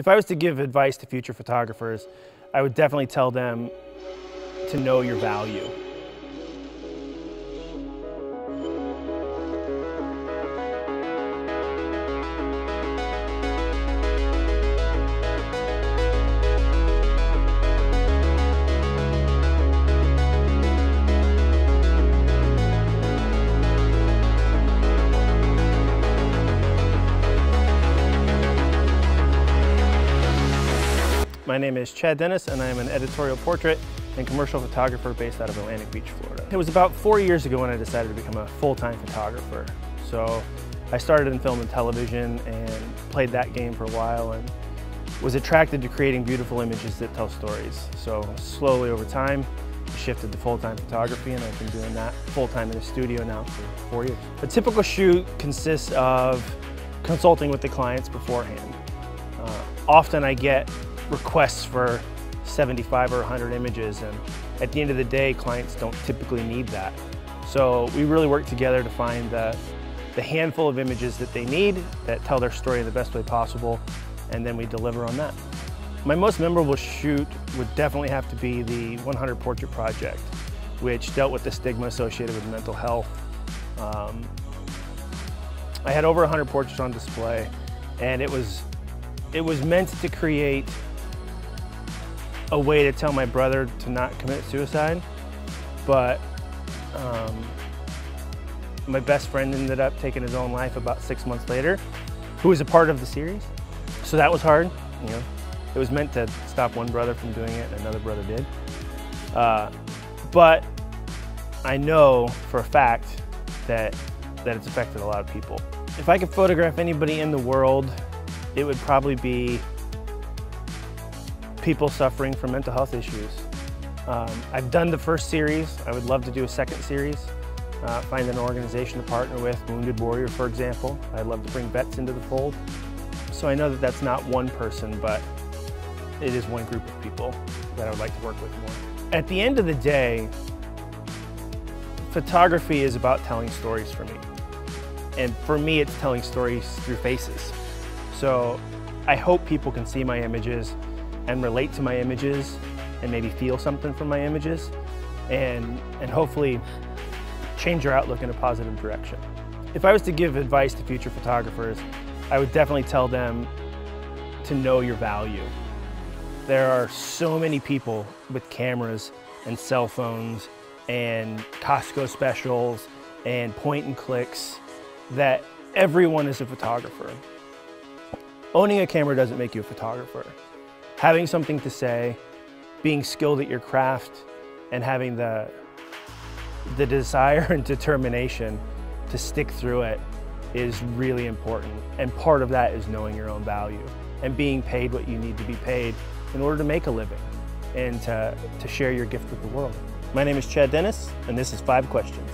If I was to give advice to future photographers, I would definitely tell them to know your value. My name is Chad Dennis and I am an editorial portrait and commercial photographer based out of Atlantic Beach, Florida. It was about four years ago when I decided to become a full-time photographer. So I started in film and television and played that game for a while and was attracted to creating beautiful images that tell stories. So slowly over time, I shifted to full-time photography and I've been doing that full-time in the studio now for four years. A typical shoot consists of consulting with the clients beforehand. Uh, often I get requests for 75 or 100 images and at the end of the day clients don't typically need that. So we really work together to find the, the handful of images that they need that tell their story in the best way possible and then we deliver on that. My most memorable shoot would definitely have to be the 100 Portrait Project which dealt with the stigma associated with mental health. Um, I had over 100 portraits on display and it was, it was meant to create a way to tell my brother to not commit suicide, but um, my best friend ended up taking his own life about six months later, who was a part of the series. So that was hard, you know. It was meant to stop one brother from doing it and another brother did. Uh, but I know for a fact that, that it's affected a lot of people. If I could photograph anybody in the world, it would probably be people suffering from mental health issues. Um, I've done the first series. I would love to do a second series. Uh, find an organization to partner with, Wounded Warrior, for example. I'd love to bring vets into the fold. So I know that that's not one person, but it is one group of people that I would like to work with more. At the end of the day, photography is about telling stories for me. And for me, it's telling stories through faces. So I hope people can see my images and relate to my images and maybe feel something from my images and, and hopefully change your outlook in a positive direction. If I was to give advice to future photographers, I would definitely tell them to know your value. There are so many people with cameras and cell phones and Costco specials and point and clicks that everyone is a photographer. Owning a camera doesn't make you a photographer having something to say, being skilled at your craft, and having the, the desire and determination to stick through it is really important. And part of that is knowing your own value and being paid what you need to be paid in order to make a living and to, to share your gift with the world. My name is Chad Dennis, and this is Five Questions.